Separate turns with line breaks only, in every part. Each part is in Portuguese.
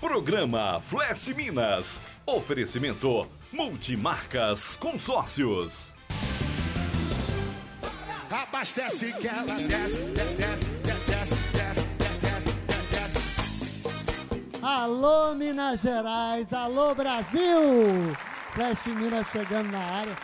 Programa Flash Minas. Oferecimento Multimarcas Consórcios.
Abastece que ela desce, desce, desce, desce, desce, desce.
Alô, Minas Gerais! Alô, Brasil! Flash Minas chegando na área.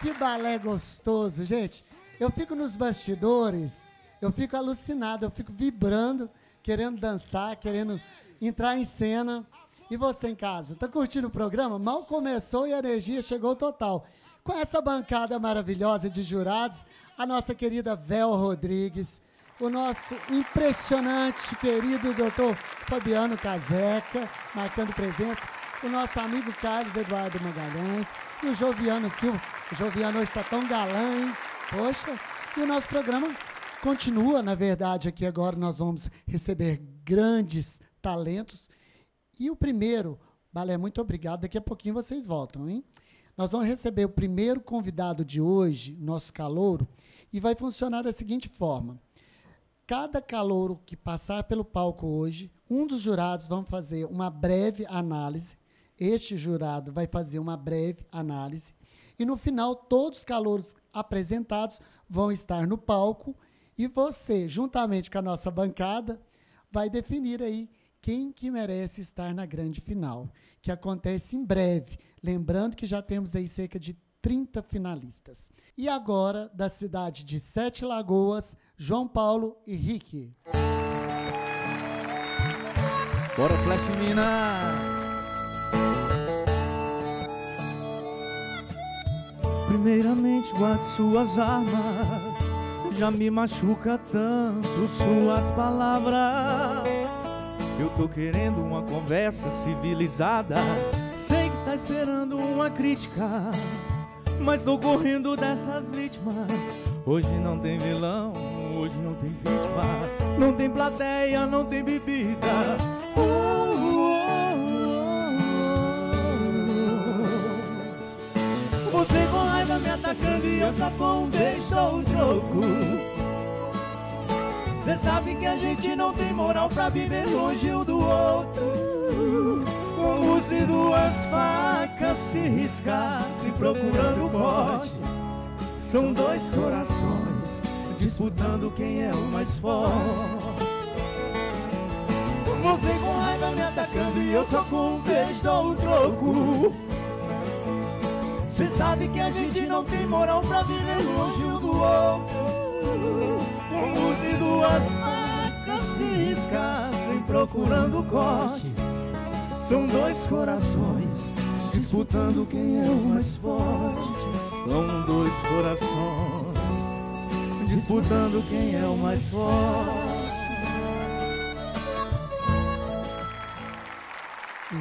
Que balé gostoso, gente. Eu fico nos bastidores, eu fico alucinado, eu fico vibrando, querendo dançar, querendo entrar em cena. E você em casa, tá curtindo o programa? Mal começou e a energia chegou total. Com essa bancada maravilhosa de jurados, a nossa querida Vel Rodrigues, o nosso impressionante querido doutor Fabiano Caseca, marcando presença, o nosso amigo Carlos Eduardo Magalhães e o Joviano Silva. O Joviano hoje está tão galã, hein? Poxa! E o nosso programa continua, na verdade, aqui agora nós vamos receber grandes talentos. E o primeiro, Balé, muito obrigado. Daqui a pouquinho vocês voltam, hein? Nós vamos receber o primeiro convidado de hoje, nosso calouro, e vai funcionar da seguinte forma. Cada calouro que passar pelo palco hoje, um dos jurados vão fazer uma breve análise. Este jurado vai fazer uma breve análise. E no final, todos os calouros apresentados vão estar no palco e você, juntamente com a nossa bancada, vai definir aí quem que merece estar na grande final, que acontece em breve. Lembrando que já temos aí cerca de 30 finalistas. E agora, da cidade de Sete Lagoas, João Paulo e Rick.
Bora, Flash Minas! Primeiramente, guarde suas armas. Já me machuca tanto suas palavras. Eu tô querendo uma conversa civilizada. Sei que tá esperando uma crítica, mas tô correndo dessas vítimas. Hoje não tem vilão, hoje não tem vítima, não tem plateia, não tem bebida. Uh, uh, uh, Você com raiva me atacando e eu só com um beijo o troco. Cê sabe que a gente não tem moral pra viver longe um do outro. Como se duas facas se riscassem procurando o corte São dois corações disputando quem é o mais forte. Você com raiva me atacando e eu só com um beijo dou o troco. Cê sabe que a gente não tem moral pra viver longe um do outro procurando o corte São dois corações disputando quem é o mais forte São dois corações disputando quem é o mais forte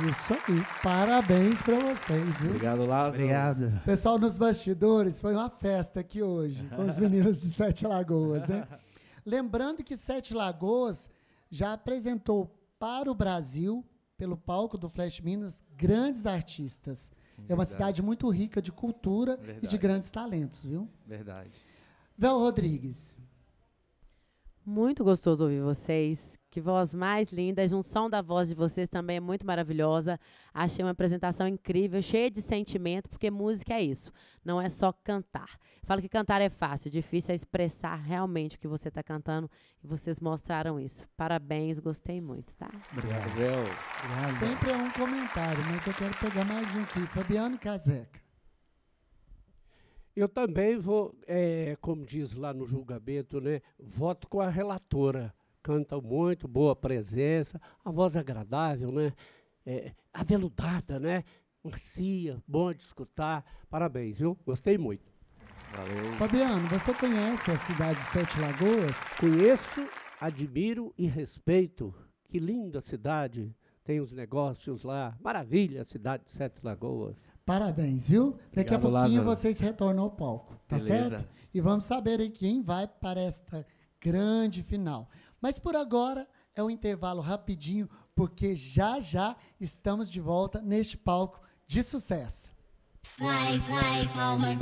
Isso aí. Parabéns para vocês, viu?
Obrigado, Lázaro.
Obrigado.
Pessoal, nos bastidores, foi uma festa aqui hoje, com os meninos de Sete Lagoas, né? Lembrando que Sete Lagoas já apresentou para o Brasil, pelo palco do Flash Minas, grandes artistas.
Sim,
é uma
verdade.
cidade muito rica de cultura e de
Verdade.
grandes talentos, viu?
Verdade.
Vel Rodrigues.
Muito gostoso ouvir vocês. Que voz mais linda. A junção da voz de vocês também é muito maravilhosa. Achei uma apresentação incrível, cheia de sentimento, porque música é isso. Não é só cantar. Falo que cantar é fácil, difícil é expressar realmente o que você está cantando. E vocês mostraram isso. Parabéns, gostei muito, tá?
Obrigado, Bel.
Sempre é um comentário, mas eu quero pegar mais um aqui. Fabiano Caseca.
Eu também vou, é, como diz lá no julgamento, né, voto com a relatora. Canta muito, boa presença, a voz agradável, né? É, aveludada, né? Macia, bom de escutar. Parabéns, viu? Gostei muito.
Valeu.
Fabiano, você conhece a cidade de Sete Lagoas?
Conheço, admiro e respeito. Que linda cidade. Tem os negócios lá. Maravilha a cidade de Sete Lagoas.
Parabéns, viu? Daqui a
Obrigado,
pouquinho
Lázaro.
vocês retornam ao palco, tá
Beleza.
certo? E vamos saber aí quem vai para esta grande final. Mas por agora é um intervalo rapidinho, porque já já estamos de volta neste palco de sucesso.
Play, play, moment.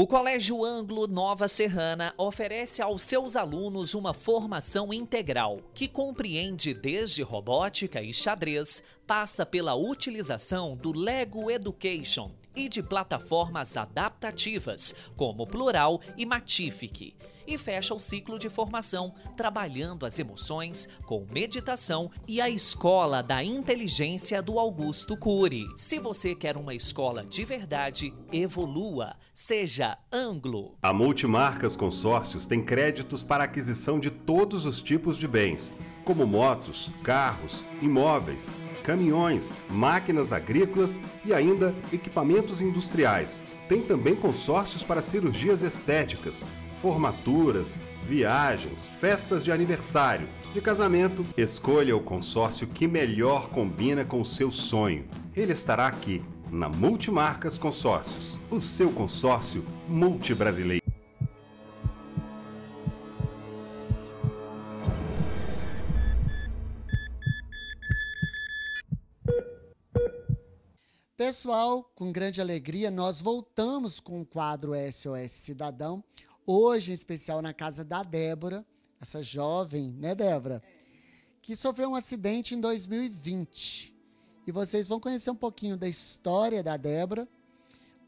O Colégio Anglo Nova Serrana oferece aos seus alunos uma formação integral que compreende desde robótica e xadrez, passa pela utilização do Lego Education e de plataformas adaptativas como Plural e Matific e fecha o ciclo de formação trabalhando as emoções com meditação e a Escola da Inteligência do Augusto Cury. Se você quer uma escola de verdade, evolua. Seja Anglo.
A Multimarcas Consórcios tem créditos para aquisição de todos os tipos de bens, como motos, carros, imóveis, caminhões, máquinas agrícolas e ainda equipamentos industriais. Tem também consórcios para cirurgias estéticas, formaturas, viagens, festas de aniversário, de casamento. Escolha o consórcio que melhor combina com o seu sonho. Ele estará aqui na Multimarcas Consórcios, o seu consórcio multibrasileiro.
Pessoal, com grande alegria, nós voltamos com o quadro SOS Cidadão, hoje em especial na casa da Débora, essa jovem, né, Débora? Que sofreu um acidente em 2020. E vocês vão conhecer um pouquinho da história da Débora,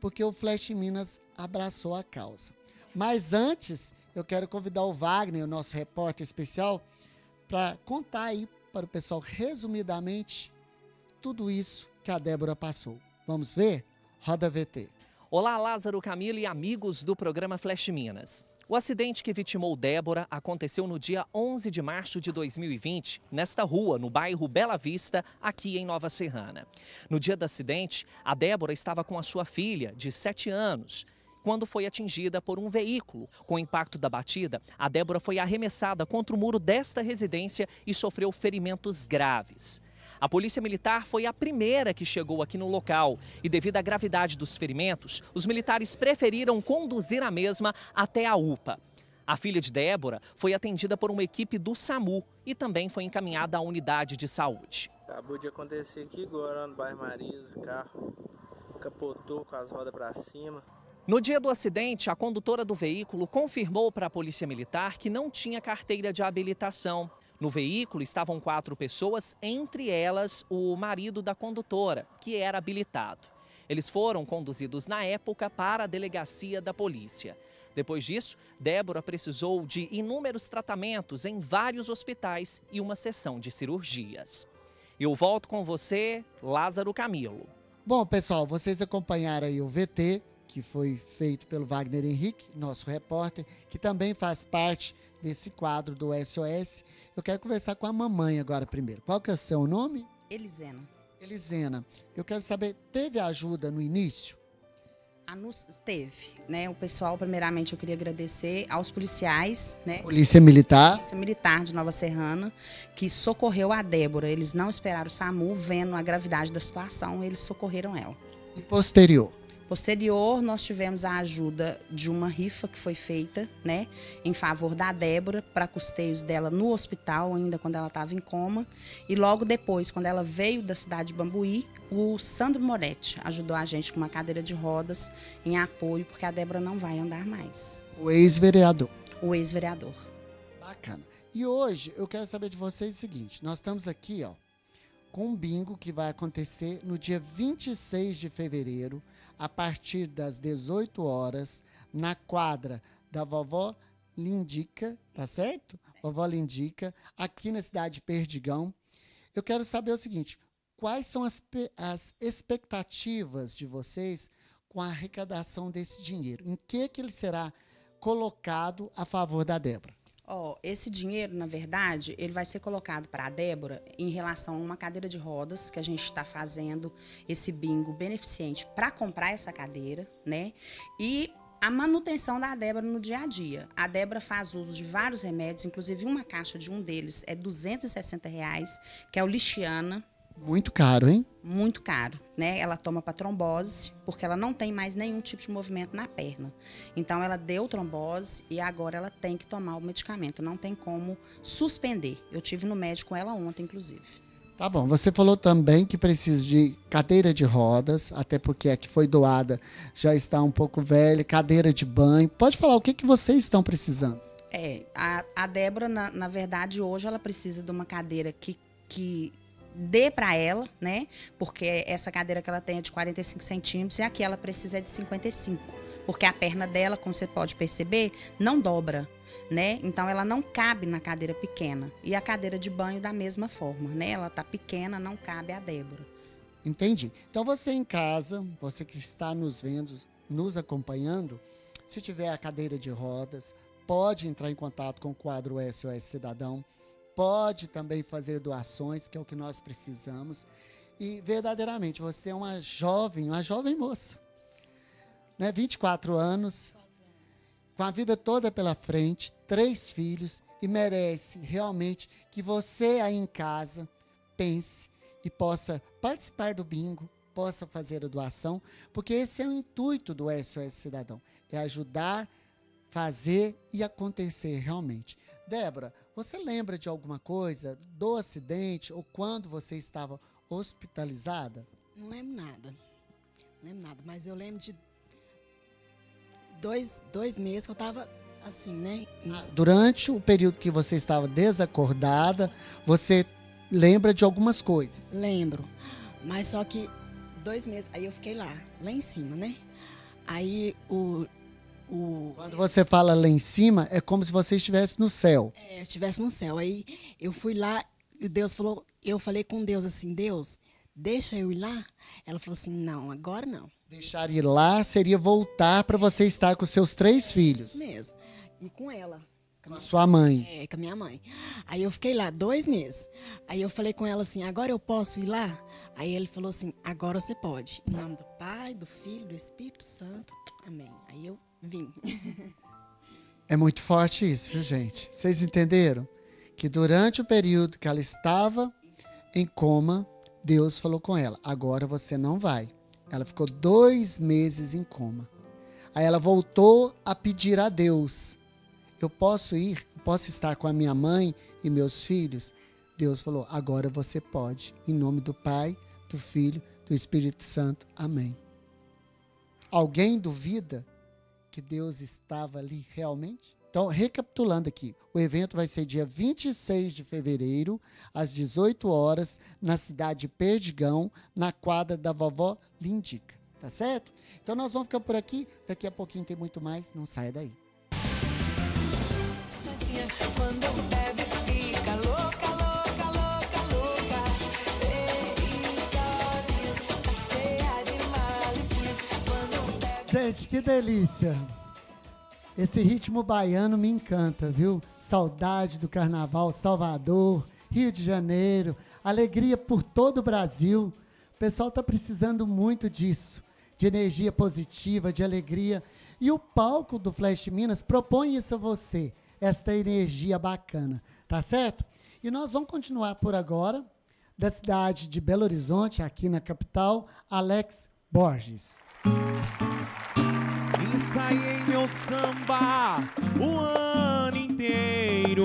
porque o Flash Minas abraçou a causa. Mas antes, eu quero convidar o Wagner, o nosso repórter especial, para contar aí para o pessoal resumidamente tudo isso que a Débora passou. Vamos ver? Roda VT.
Olá, Lázaro Camilo e amigos do programa Flash Minas. O acidente que vitimou Débora aconteceu no dia 11 de março de 2020, nesta rua, no bairro Bela Vista, aqui em Nova Serrana. No dia do acidente, a Débora estava com a sua filha, de 7 anos, quando foi atingida por um veículo. Com o impacto da batida, a Débora foi arremessada contra o muro desta residência e sofreu ferimentos graves. A Polícia Militar foi a primeira que chegou aqui no local e, devido à gravidade dos ferimentos, os militares preferiram conduzir a mesma até a UPA. A filha de Débora foi atendida por uma equipe do SAMU e também foi encaminhada à unidade de saúde.
Acabou de acontecer aqui agora no bairro Marisa, o carro capotou com as rodas para cima.
No dia do acidente, a condutora do veículo confirmou para a Polícia Militar que não tinha carteira de habilitação. No veículo estavam quatro pessoas, entre elas o marido da condutora, que era habilitado. Eles foram conduzidos na época para a delegacia da polícia. Depois disso, Débora precisou de inúmeros tratamentos em vários hospitais e uma sessão de cirurgias. Eu volto com você, Lázaro Camilo.
Bom, pessoal, vocês acompanharam aí o VT, que foi feito pelo Wagner Henrique, nosso repórter, que também faz parte desse quadro do SOS. Eu quero conversar com a mamãe agora primeiro. Qual que é o seu nome?
Elisena.
Elisena. Eu quero saber, teve ajuda no início?
A NUS teve, né? O pessoal, primeiramente, eu queria agradecer aos policiais, né?
Polícia Militar.
Polícia Militar de Nova Serrana, que socorreu a Débora. Eles não esperaram o SAMU, vendo a gravidade da situação, eles socorreram ela.
E posterior?
Posterior, nós tivemos a ajuda de uma rifa que foi feita, né, em favor da Débora, para custeios dela no hospital, ainda quando ela estava em coma. E logo depois, quando ela veio da cidade de Bambuí, o Sandro Moretti ajudou a gente com uma cadeira de rodas em apoio, porque a Débora não vai andar mais.
O ex-vereador.
O ex-vereador.
Bacana. E hoje eu quero saber de vocês o seguinte: nós estamos aqui, ó, com um bingo que vai acontecer no dia 26 de fevereiro, a partir das 18 horas, na quadra da vovó Lindica, tá certo? Vovó Lindica, aqui na cidade de Perdigão. Eu quero saber o seguinte: quais são as, as expectativas de vocês com a arrecadação desse dinheiro? Em que, que ele será colocado a favor da Débora?
Ó, esse dinheiro, na verdade, ele vai ser colocado para a Débora em relação a uma cadeira de rodas que a gente está fazendo esse bingo beneficente para comprar essa cadeira, né? E a manutenção da Débora no dia a dia. A Débora faz uso de vários remédios, inclusive uma caixa de um deles é 260 reais, que é o Lixiana,
Muito caro, hein?
muito caro, né? Ela toma para trombose, porque ela não tem mais nenhum tipo de movimento na perna. Então ela deu trombose e agora ela tem que tomar o medicamento, não tem como suspender. Eu tive no médico com ela ontem, inclusive.
Tá bom, você falou também que precisa de cadeira de rodas, até porque a que foi doada já está um pouco velha, cadeira de banho. Pode falar o que, que vocês estão precisando?
É, a, a Débora, na, na verdade, hoje ela precisa de uma cadeira que, que dê para ela, né? Porque essa cadeira que ela tem é de 45 centímetros e aqui ela precisa é de 55. Porque a perna dela, como você pode perceber, não dobra, né? Então ela não cabe na cadeira pequena. E a cadeira de banho da mesma forma, né? Ela tá pequena, não cabe a Débora.
Entendi. Então você em casa, você que está nos vendo, nos acompanhando, se tiver a cadeira de rodas, pode entrar em contato com o quadro SOS Cidadão, pode também fazer doações, que é o que nós precisamos. E verdadeiramente, você é uma jovem, uma jovem moça, né? 24 anos, com a vida toda pela frente, três filhos, e merece realmente que você aí em casa pense e possa participar do bingo, possa fazer a doação, porque esse é o intuito do SOS Cidadão, é ajudar, fazer e acontecer realmente. Débora, você lembra de alguma coisa do acidente ou quando você estava hospitalizada?
Não lembro nada. Não lembro nada, mas eu lembro de dois, dois meses que eu tava assim, né?
Durante o período que você estava desacordada, você lembra de algumas coisas?
Lembro. Mas só que dois meses, aí eu fiquei lá, lá em cima, né? Aí o. o
Quando você fala lá em cima, é como se você estivesse no céu.
é, estivesse no céu. Aí eu fui lá e Deus falou, eu falei com Deus assim, Deus, deixa eu ir lá? Ela falou assim, não, agora não.
Deixar ir lá seria voltar para você estar com seus três filhos,
Isso mesmo. E com ela.
com a sua mãe.
É, com a minha mãe. Aí eu fiquei lá dois meses. Aí eu falei com ela assim, agora eu posso ir lá? Aí ele falou assim, agora você pode. Em nome do Pai, do Filho, do Espírito Santo. Amém. Aí eu vim.
É muito forte isso, viu, gente? Vocês entenderam? Que durante o período que ela estava em coma, Deus falou com ela: agora você não vai. Ela ficou dois meses em coma. Aí ela voltou a pedir a Deus: eu posso ir, posso estar com a minha mãe e meus filhos? Deus falou: agora você pode. Em nome do Pai, do Filho, do Espírito Santo. Amém. Alguém duvida Deus estava ali realmente? Então, recapitulando aqui, o evento vai ser dia 26 de fevereiro, às 18 horas, na cidade de Perdigão, na quadra da vovó Lindica. Tá certo? Então, nós vamos ficar por aqui. Daqui a pouquinho tem muito mais. Não saia daí.
Quando
Gente, que delícia! Esse ritmo baiano me encanta, viu? Saudade do carnaval, Salvador, Rio de Janeiro, alegria por todo o Brasil. O pessoal está precisando muito disso, de energia positiva, de alegria. E o palco do Flash Minas propõe isso a você, esta energia bacana, tá certo? E nós vamos continuar por agora, da cidade de Belo Horizonte, aqui na capital, Alex Borges.
Ensaiei meu samba o ano inteiro.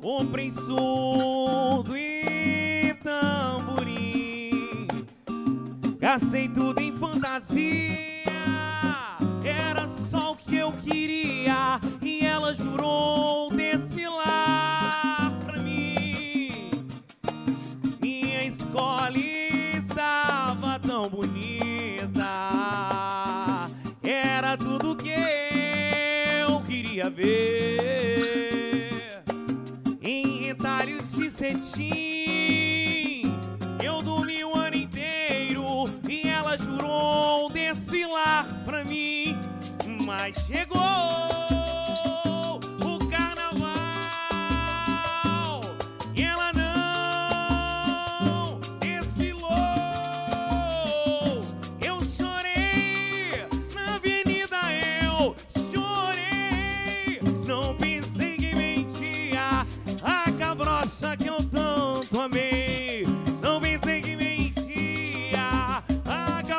Comprei surdo e tamborim. Gastei tudo em fantasia. Era só o que eu queria. E ela jurou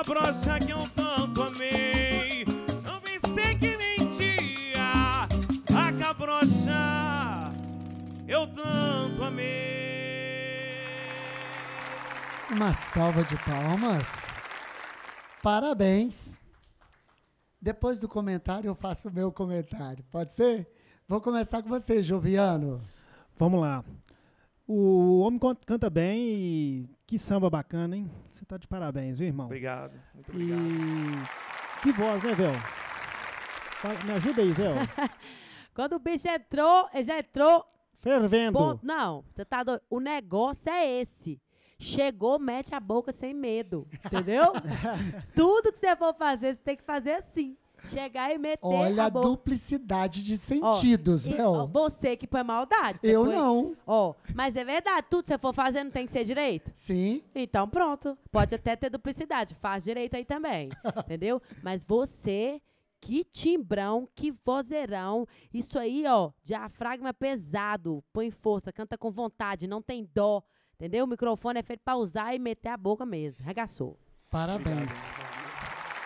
a cabrocha que eu tanto amei. Não pensei que mentia a cabrocha eu tanto amei.
Uma salva de palmas. Parabéns. Depois do comentário, eu faço o meu comentário. Pode ser? Vou começar com você, Joviano.
Vamos lá. O homem canta bem e que samba bacana, hein? Você tá de parabéns, viu, irmão?
Obrigado. Muito
E
obrigado.
que voz, né, Vel? Me ajuda aí, Vel.
Quando o bicho entrou, ele já entrou.
Fervendo.
Ponto. Não, você tá doido. O negócio é esse. Chegou, mete a boca sem medo. Entendeu? Tudo que você for fazer, você tem que fazer assim. Chegar e meter
Olha
a
a duplicidade de
Ó,
sentidos,
e,
Vel.
ó, Você que põe maldade. você
Eu não.
Ó, mas é verdade, tudo que você for fazer não tem que ser direito?
Sim.
Então pronto. Pode até ter duplicidade. Faz direito aí também. entendeu? Mas você, que timbrão, que vozeirão. Isso aí, ó, diafragma pesado. Põe força, canta com vontade, não tem dó. Entendeu? O microfone é feito pra usar e meter a boca mesmo. Regaçou.
Parabéns.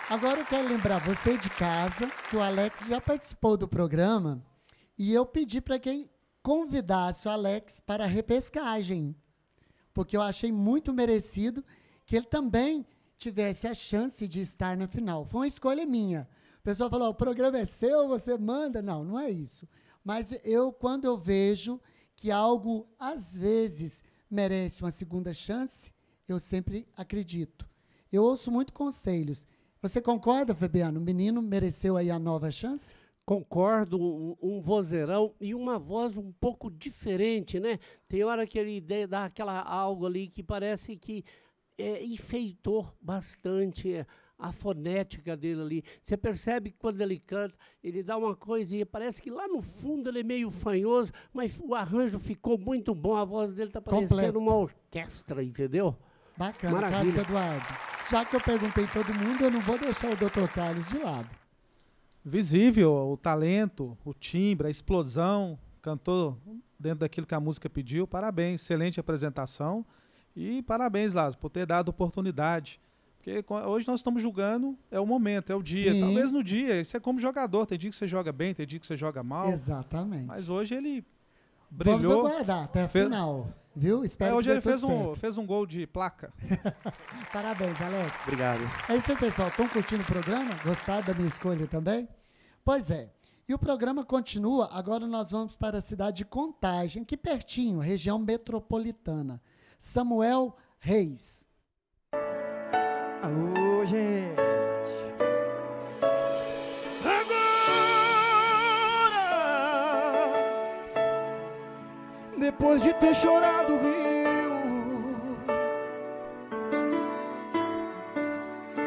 Agora eu quero lembrar você de casa que o Alex já participou do programa e eu pedi para quem convidasse o Alex para a repescagem, porque eu achei muito merecido que ele também tivesse a chance de estar na final. Foi uma escolha minha. O pessoal falou: o programa é seu, você manda. Não, não é isso. Mas eu, quando eu vejo que algo, às vezes, merece uma segunda chance, eu sempre acredito. Eu ouço muito conselhos. Você concorda, Fabiano? O menino mereceu aí a nova chance?
Concordo, um, um vozeirão e uma voz um pouco diferente, né? Tem hora que ele dá aquela algo ali que parece que é, enfeitou bastante é, a fonética dele ali. Você percebe que quando ele canta, ele dá uma coisinha, parece que lá no fundo ele é meio fanhoso, mas o arranjo ficou muito bom, a voz dele tá parecendo
Completo.
uma orquestra, entendeu?
Bacana, Carlos
Maravilha.
Eduardo. Já que eu perguntei todo mundo, eu não vou deixar o Dr. Carlos de lado.
Visível o talento, o timbre, a explosão, cantou dentro daquilo que a música pediu. Parabéns, excelente apresentação. E parabéns, Lázaro, por ter dado oportunidade. Porque hoje nós estamos julgando, é o momento, é o dia.
Sim.
Talvez no dia, isso é como jogador, tem dia que você joga bem, tem dia que você joga mal.
Exatamente.
Mas hoje ele
Vamos
brilhou.
aguardar até a final, viu? Espero
É, hoje
que
ele fez um,
certo.
fez um gol de placa.
Parabéns, Alex.
Obrigado.
É isso aí, pessoal. Estão curtindo o programa? Gostaram da minha escolha também? Pois é. E o programa continua. Agora nós vamos para a cidade de Contagem, aqui pertinho, região metropolitana. Samuel Reis.
Alô, gente. Depois de ter chorado o rio,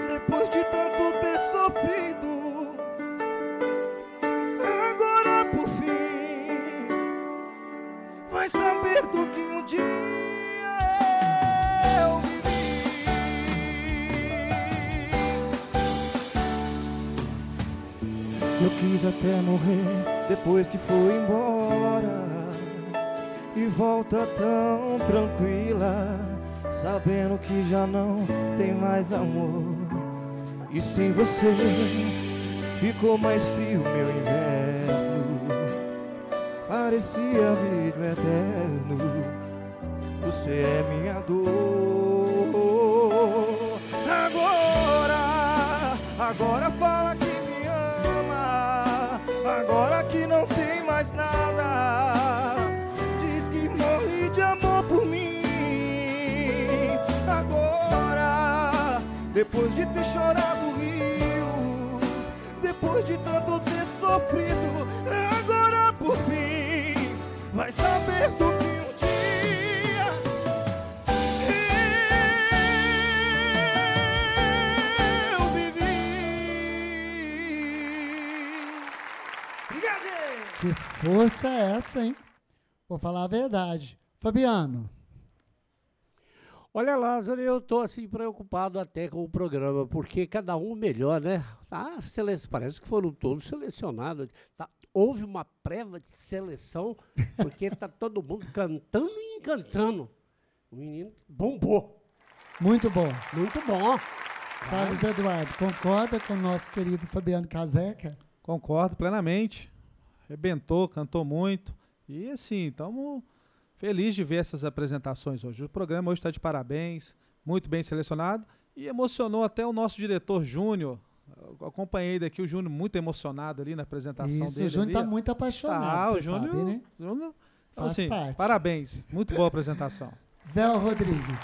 depois de tanto ter sofrido, agora por fim vai saber do que um dia eu quis até morrer depois que foi embora volta tão tranquila Sabendo que já não tem mais amor. E sem você ficou mais frio meu inverno. Parecia vídeo eterno. Você é minha dor. Agora, agora fala que me ama. Agora que não tem mais nada depois de ter chorado rios Depois de tanto ter sofrido Agora por fim Vai saber do que um dia eu vivi. Obrigado.
Que força é essa, hein? Vou falar a verdade. Fabiano,
Olha, Lázaro, eu estou assim preocupado até com o programa, porque cada um melhor, né? Sele- parece que foram todos selecionados. Tá, houve uma prévia de seleção, porque está todo mundo cantando e encantando. O menino bombou.
muito bom.
Muito bom.
Carlos Eduardo, concorda com o nosso querido Fabiano Caseca?
Concordo plenamente. Arrebentou, cantou muito. E assim, estamos felizes de ver essas apresentações hoje. O programa hoje está de parabéns. muito bem selecionado e emocionou até o nosso diretor Júnior. Eu acompanhei daqui o Júnior muito emocionado ali na apresentação
Isso,
dele.
o Júnior tá
ó.
muito apaixonado,
Tá, o Júnior,
sabe, né?
Júnior então,
Faz
assim,
parte.
parabéns, muito boa apresentação.
Vel Rodrigues.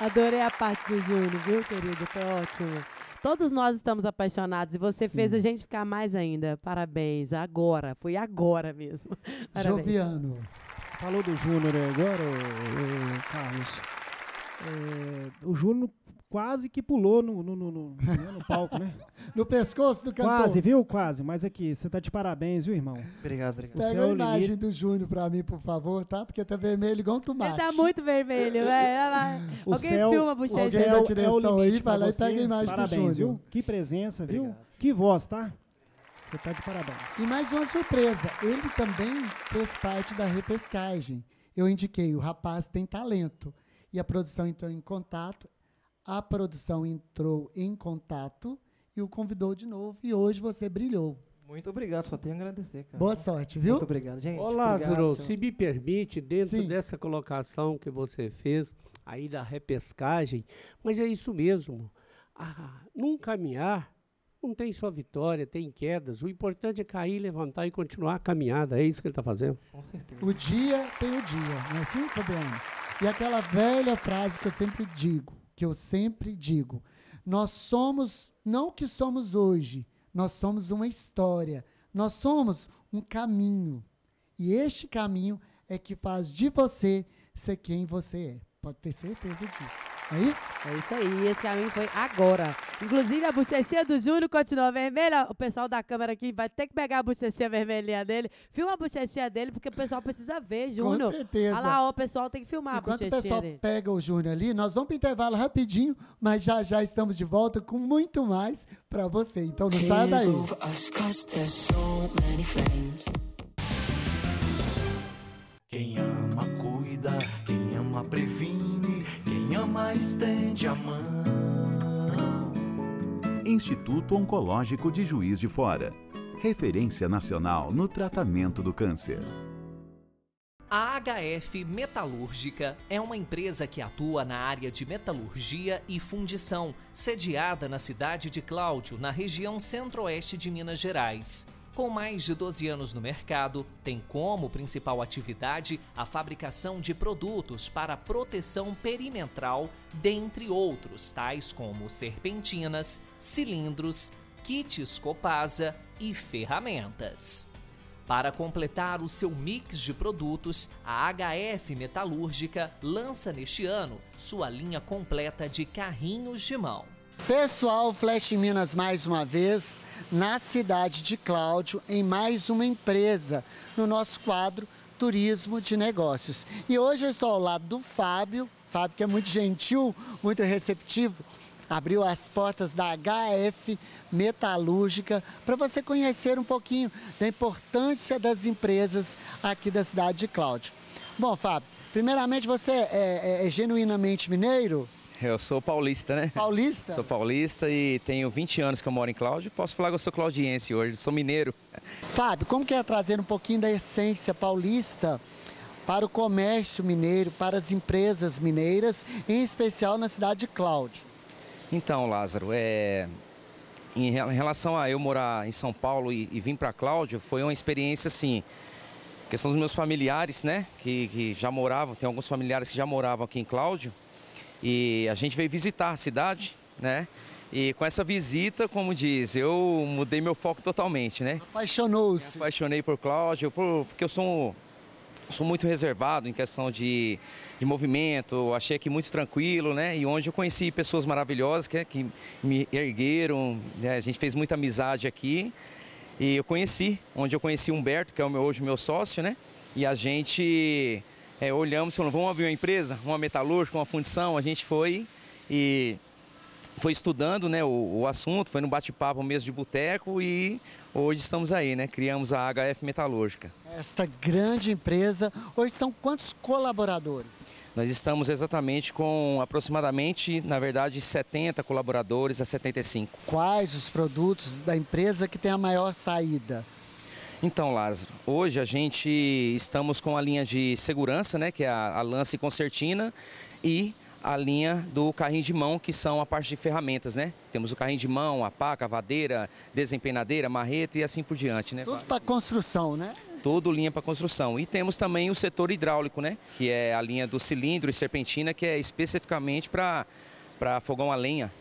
Adorei a parte do Júnior, viu, querido? Foi ótimo. Todos nós estamos apaixonados e você fez a gente ficar mais ainda. Parabéns. Agora, foi agora mesmo. Parabéns.
Joviano.
Falou do Júnior aí agora, ô, ô, Carlos. É, o Júnior quase que pulou no, no, no, no- no palco, né?
No pescoço do cantor.
Quase, viu? Quase. Mas aqui, você tá de parabéns, viu, irmão?
Obrigado, obrigado.
Pega
é
a
o
imagem
limite.
do Júnior pra mim, por favor, tá? Porque tá vermelho igual um tomate.
Ele tá muito vermelho, velho. Olha lá.
O
Alguém
céu,
filma a
o
bochecha.
céu
da
é o
direção aí,
limite pra
vai lá e pega a imagem do
Parabéns,
Júnior.
viu? Que presença, viu? Que voz, tá? Você tá de parabéns.
E mais uma surpresa, ele também fez parte da repescagem. Eu indiquei, o rapaz tem talento. E a produção entrou em contato, a produção entrou em contato e o convidou de novo. E hoje você brilhou.
Muito obrigado, só tenho a agradecer, cara.
Boa sorte, viu?
Muito obrigado, gente.
Ô Lázaro, se me permite, dentro
Sim.
dessa colocação que você fez aí da repescagem, mas é isso mesmo. Ah, num caminhar, não tem só vitória, tem quedas. O importante é cair, levantar e continuar a caminhada. É isso que ele está fazendo.
Com certeza.
O dia tem o dia, não é assim, Fabiano? E aquela velha frase que eu sempre digo, que eu sempre digo, nós somos, não o que somos hoje, nós somos uma história, nós somos um caminho. E este caminho é que faz de você ser quem você é. Pode ter certeza disso. É isso?
É isso aí, esse caminho foi agora. Inclusive, a bochechinha do Júnior continua vermelha. O pessoal da câmera aqui vai ter que pegar a bochechinha vermelhinha dele. Filma a bochechinha dele, porque o pessoal precisa ver, Júnior.
certeza.
Olha lá, ó, o pessoal tem que filmar
Enquanto
a
o
bochechinha
pessoal
dele.
pega o Júnior ali, nós vamos para intervalo rapidinho, mas já já estamos de volta com muito mais para você. Então não saia daí.
Quem ama cuida, quem ama previne, ama estende a mão.
Instituto Oncológico de Juiz de Fora. Referência nacional no tratamento do câncer.
A HF Metalúrgica é uma empresa que atua na área de metalurgia e fundição, sediada na cidade de Cláudio, na região centro-oeste de Minas Gerais. Com mais de 12 anos no mercado, tem como principal atividade a fabricação de produtos para proteção perimetral, dentre outros, tais como serpentinas, cilindros, kits Copasa e ferramentas. Para completar o seu mix de produtos, a HF Metalúrgica lança neste ano sua linha completa de carrinhos de mão.
Pessoal, Flash Minas mais uma vez na cidade de Cláudio, em mais uma empresa, no nosso quadro Turismo de Negócios. E hoje eu estou ao lado do Fábio, Fábio que é muito gentil, muito receptivo, abriu as portas da HF Metalúrgica para você conhecer um pouquinho da importância das empresas aqui da cidade de Cláudio. Bom, Fábio, primeiramente você é, é- é genuinamente mineiro?
Eu sou paulista, né?
Paulista?
Sou paulista e tenho 20 anos que eu moro em Cláudio. Posso falar que eu sou claudiense hoje, sou mineiro.
Fábio, como que é trazer um pouquinho da essência paulista para o comércio mineiro, para as empresas mineiras, em especial na cidade de Cláudio?
Então, Lázaro, é... em re- em relação a eu morar em São Paulo e, e vir para Cláudio, foi uma experiência assim. Questão dos meus familiares, né? Que, que já moravam, tem alguns familiares que já moravam aqui em Cláudio. E a gente veio visitar a cidade, né? E com essa visita, como diz, eu mudei meu foco totalmente, né?
Apaixonou-se.
Apaixonei por Cláudio, por- porque eu sou, sou muito reservado em questão de, de movimento, achei aqui muito tranquilo, né? E onde eu conheci pessoas maravilhosas que, que me ergueram, né? a gente fez muita amizade aqui. E eu conheci, onde eu conheci o Humberto, que é o meu, hoje o meu sócio, né? E a gente é, olhamos e falamos, vamos abrir uma empresa, uma metalúrgica, uma fundição. A gente foi e foi estudando né, o, o assunto, foi no bate-papo mesmo de boteco e hoje estamos aí, né? Criamos a HF Metalúrgica.
Esta grande empresa, hoje são quantos colaboradores?
Nós estamos exatamente com aproximadamente, na verdade, 70 colaboradores a 75.
Quais os produtos da empresa que tem a maior saída?
Então, Lázaro, hoje a gente estamos com a linha de segurança, né, que é a, a lança e concertina, e a linha do carrinho de mão, que são a parte de ferramentas, né? Temos o carrinho de mão, a pá, cavadeira, desempenadeira, marreta e assim por diante, né?
Tudo para construção, né?
Tudo linha para construção. E temos também o setor hidráulico, né? Que é a linha do cilindro e serpentina, que é especificamente para fogão a lenha.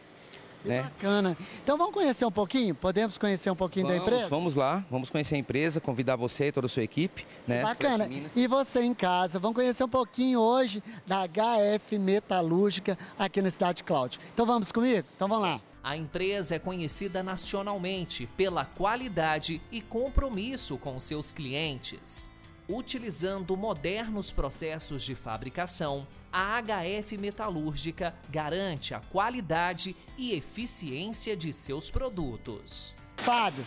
Né?
Bacana. Então vamos conhecer um pouquinho? Podemos conhecer um pouquinho da
Vamos,
empresa?
vamos lá, vamos conhecer a empresa, convidar você e toda a sua equipe. Né?
Bacana. E você em casa, vamos conhecer um pouquinho hoje da HF Metalúrgica aqui na Cidade de Cláudio. Então vamos comigo? Então vamos lá.
A empresa é conhecida nacionalmente pela qualidade e compromisso com seus clientes. Utilizando modernos processos de fabricação, a HF Metalúrgica garante a qualidade e eficiência de seus produtos.
Fábio,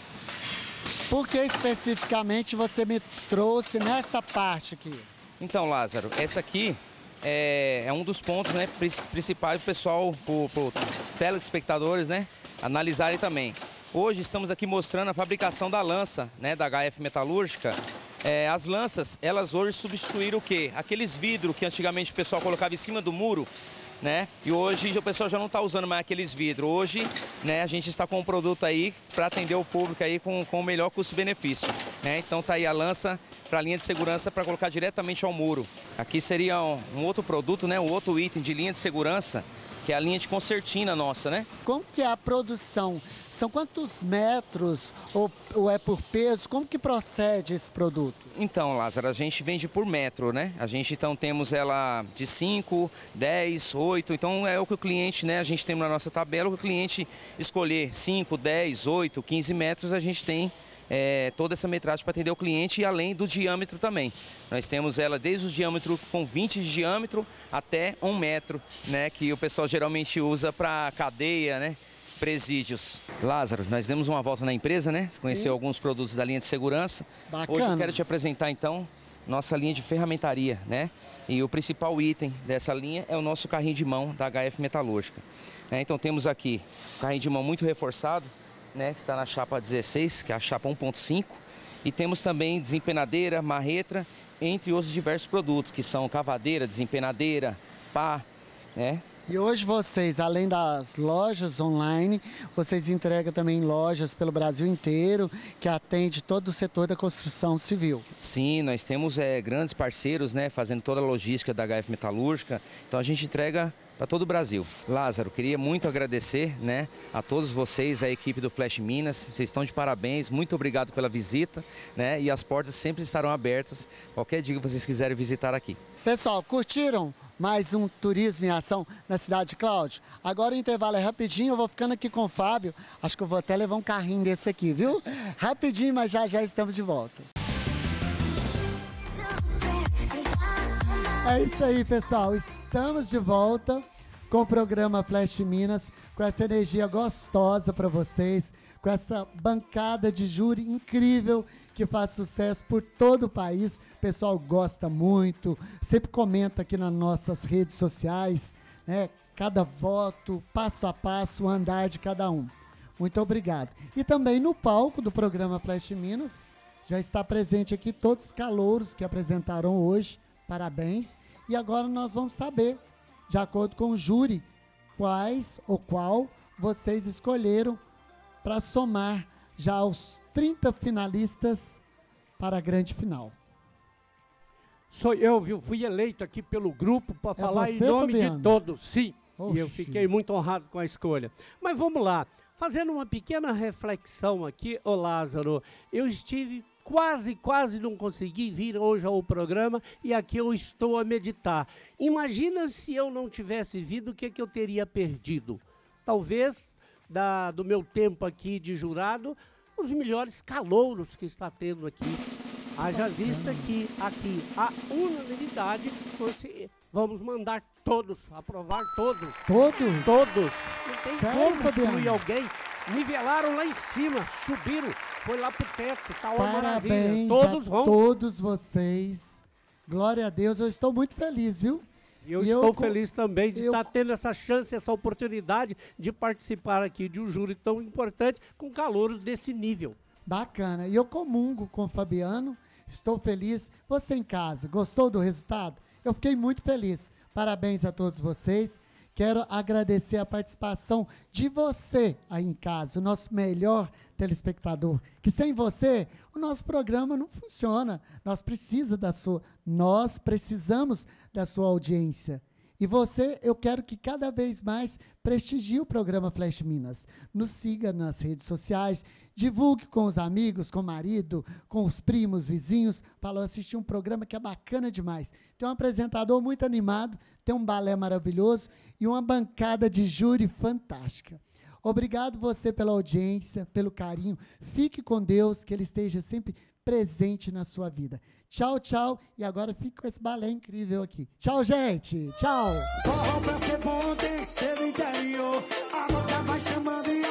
por que especificamente você me trouxe nessa parte aqui?
Então, Lázaro, essa aqui é, é um dos pontos né, prin- principais para o pessoal, para os telespectadores, né, analisarem também. Hoje estamos aqui mostrando a fabricação da lança, né, da HF Metalúrgica. É, as lanças, elas hoje substituíram o quê? Aqueles vidros que antigamente o pessoal colocava em cima do muro, né? E hoje o pessoal já não está usando mais aqueles vidros. Hoje, né, a gente está com um produto aí para atender o público aí com, com o melhor custo-benefício, né? Então tá aí a lança para a linha de segurança para colocar diretamente ao muro. Aqui seria um, um outro produto, né, um outro item de linha de segurança, que é a linha de concertina nossa, né?
Como que é a produção? São quantos metros ou, ou é por peso? Como que procede esse produto?
Então, Lázaro, a gente vende por metro, né? A gente então temos ela de 5, 10, 8. Então é o que o cliente, né? A gente tem na nossa tabela, o que o cliente escolher 5, 10, 8, 15 metros, a gente tem é, toda essa metragem para atender o cliente e além do diâmetro também. Nós temos ela desde o diâmetro com 20 de diâmetro até 1 metro, né? Que o pessoal geralmente usa para cadeia, né? Presídios. Lázaro, nós demos uma volta na empresa, né? Conheceu alguns produtos da linha de segurança. Hoje eu
Bacana.
quero te apresentar então nossa linha de ferramentaria, né? E o principal item dessa linha é o nosso carrinho de mão da HF Metalúrgica. né? então temos aqui o carrinho de mão muito reforçado, né? Que está na chapa 16, que é a chapa 1.5. E temos também desempenadeira, marreta, entre outros diversos produtos, que são cavadeira, desempenadeira, pá, né?
E hoje vocês, além das lojas online, vocês entregam também lojas pelo Brasil inteiro, que atende todo o setor da construção civil.
Sim, nós temos eh, grandes parceiros, né, fazendo toda a logística da HF Metalúrgica. Então a gente entrega para todo o Brasil. Lázaro, queria muito agradecer, né, a todos vocês, a equipe do Flash Minas. Vocês estão de parabéns. Muito obrigado pela visita, né? E as portas sempre estarão abertas. Qualquer dia que vocês quiserem visitar aqui.
Pessoal, curtiram mais um Turismo em Ação na cidade de Cláudio? Agora o intervalo é rapidinho, eu vou ficando aqui com o Fábio. Acho que eu vou até levar um carrinho desse aqui, viu? Rapidinho, mas já já estamos de volta. É isso aí, pessoal. Estamos de volta com o programa Flash Minas, com essa energia gostosa para vocês, com essa bancada de júri incrível que faz sucesso por todo o país. O pessoal gosta muito, sempre comenta aqui nas nossas redes sociais, né? Cada voto, passo a passo, o andar de cada um. Muito obrigado. E também no palco do programa Flash Minas, já está presente aqui todos os calouros que apresentaram hoje. Parabéns. E agora nós vamos saber, de acordo com o júri, quais ou qual vocês escolheram para somar já os 30 finalistas para a grande final.
Sou eu, viu? Fui eleito aqui pelo grupo para falar em
você,
nome
Fabiano?
de todos, sim. E eu
Oxi.
fiquei muito honrado com a escolha. Mas vamos lá. Fazendo uma pequena reflexão aqui, ô Lázaro, eu estive quase, quase não consegui vir hoje ao programa e aqui eu estou a meditar. Imagina se eu não tivesse vindo, o que, que eu teria perdido? Talvez da, do meu tempo aqui de jurado, os melhores calouros que está tendo aqui. Haja vista que aqui a unanimidade, vamos mandar todos, aprovar todos.
Todos?
Todos. Não tem
Sério,
como
Fabiano?
excluir alguém. Nivelaram lá em cima, subiram, foi lá pro teto, tá uma maravilha.
Parabéns
Todos
a
vão.
todos vocês. Glória a Deus, eu estou muito feliz, viu?
E eu
E
estou
co-
feliz também de
eu
estar tendo essa chance, essa oportunidade de participar aqui de um júri tão importante com calouros desse nível.
Bacana. E eu comungo com o Fabiano. Estou feliz. Você em casa, gostou do resultado? Eu fiquei muito feliz. Parabéns a todos vocês. Quero agradecer a participação de você aí em casa, o nosso melhor telespectador. Que sem você, o nosso programa não funciona. Nós precisa da sua, nós precisamos da sua audiência. E você, eu quero que cada vez mais prestigie o programa Flash Minas. Nos siga nas redes sociais, divulgue com os amigos, com o marido, com os primos, vizinhos. Falou, assistir um programa que é bacana demais. Tem um apresentador muito animado, tem um balé maravilhoso e uma bancada de júri fantástica. Obrigado você pela audiência, pelo carinho. Fique com Deus, que Ele esteja sempre presente na sua vida. Tchau, tchau. E agora fique com esse balé incrível aqui. Tchau, gente. Tchau.
Forró pra ser bom tem que ser do interior. A vai chamando e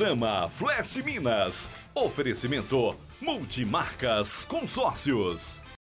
Programa Flash Minas. Oferecimento Multimarcas Consórcios.